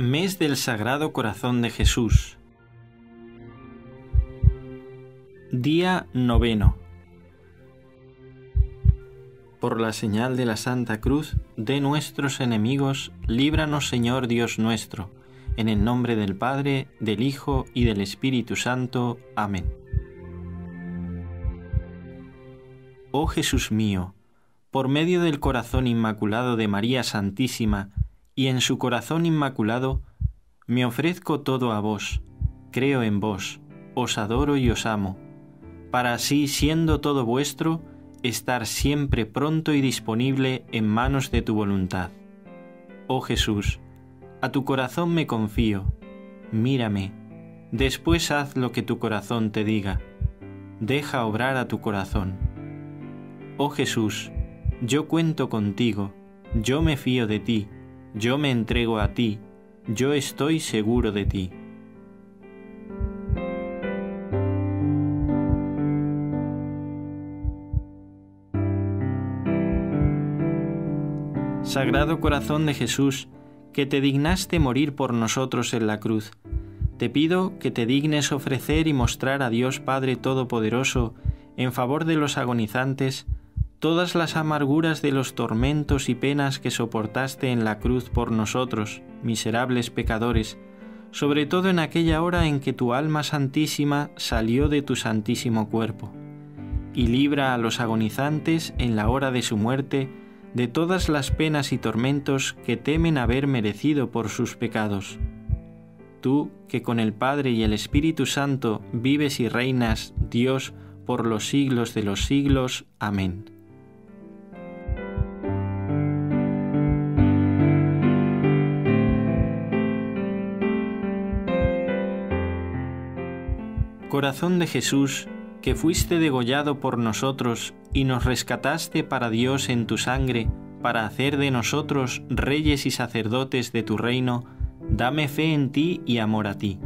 Mes del Sagrado Corazón de Jesús. Día noveno. Por la señal de la Santa Cruz de nuestros enemigos, líbranos Señor Dios nuestro, en el nombre del Padre, del Hijo y del Espíritu Santo. Amén. Oh Jesús mío, por medio del corazón inmaculado de María Santísima, y en su corazón inmaculado, me ofrezco todo a vos, creo en vos, os adoro y os amo, para así, siendo todo vuestro, estar siempre pronto y disponible en manos de tu voluntad. Oh Jesús, a tu corazón me confío, mírame, después haz lo que tu corazón te diga, deja obrar a tu corazón. Oh Jesús, yo cuento contigo, yo me fío de ti, yo me entrego a ti, yo estoy seguro de ti. Sagrado Corazón de Jesús, que te dignaste morir por nosotros en la cruz, te pido que te dignes ofrecer y mostrar a Dios Padre Todopoderoso, en favor de los agonizantes, todas las amarguras de los tormentos y penas que soportaste en la cruz por nosotros, miserables pecadores, sobre todo en aquella hora en que tu alma santísima salió de tu santísimo cuerpo, y libra a los agonizantes en la hora de su muerte de todas las penas y tormentos que temen haber merecido por sus pecados. Tú, que con el Padre y el Espíritu Santo vives y reinas, Dios, por los siglos de los siglos. Amén. Corazón de Jesús, que fuiste degollado por nosotros y nos rescataste para Dios en tu sangre, para hacer de nosotros reyes y sacerdotes de tu reino, dame fe en ti y amor a ti.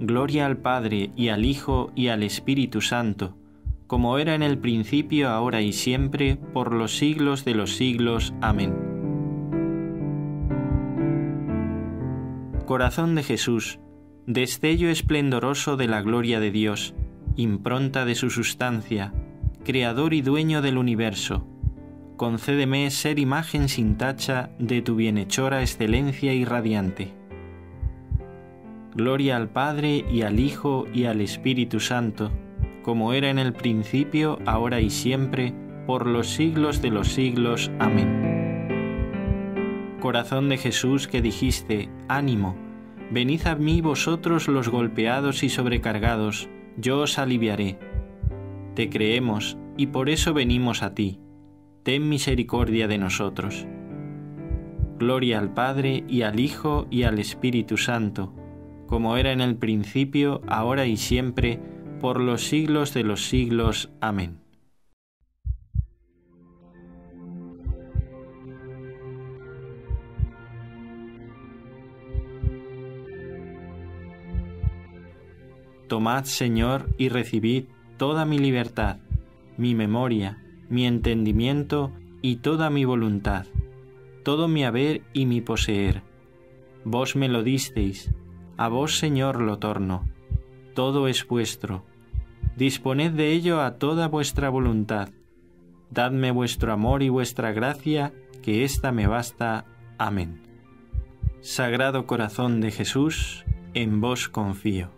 Gloria al Padre y al Hijo y al Espíritu Santo, como era en el principio, ahora y siempre, por los siglos de los siglos. Amén. Corazón de Jesús, destello esplendoroso de la gloria de Dios, impronta de su sustancia, creador y dueño del universo, concédeme ser imagen sin tacha de tu bienhechora excelencia y radiante. Gloria al Padre y al Hijo y al Espíritu Santo, como era en el principio, ahora y siempre, por los siglos de los siglos. Amén. Corazón de Jesús que dijiste, ánimo, Venid a mí vosotros los golpeados y sobrecargados, yo os aliviaré. Te creemos y por eso venimos a ti. Ten misericordia de nosotros. Gloria al Padre y al Hijo y al Espíritu Santo, como era en el principio, ahora y siempre, por los siglos de los siglos. Amén. Tomad, Señor, y recibid toda mi libertad, mi memoria, mi entendimiento y toda mi voluntad, todo mi haber y mi poseer. Vos me lo disteis, a vos, Señor, lo torno. Todo es vuestro. Disponed de ello a toda vuestra voluntad. Dadme vuestro amor y vuestra gracia, que ésta me basta. Amén. Sagrado Corazón de Jesús, en vos confío.